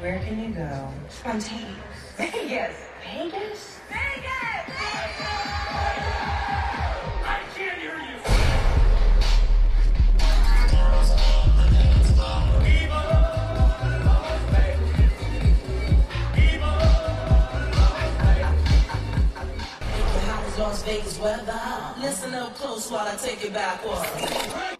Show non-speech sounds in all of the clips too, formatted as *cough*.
Where can you go? Spontaneous. *laughs* yes. Vegas? Vegas! I can't hear you. How is Las Vegas weather. Listen up close while I take it backwards.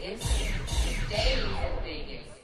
Vegas. Days in Vegas.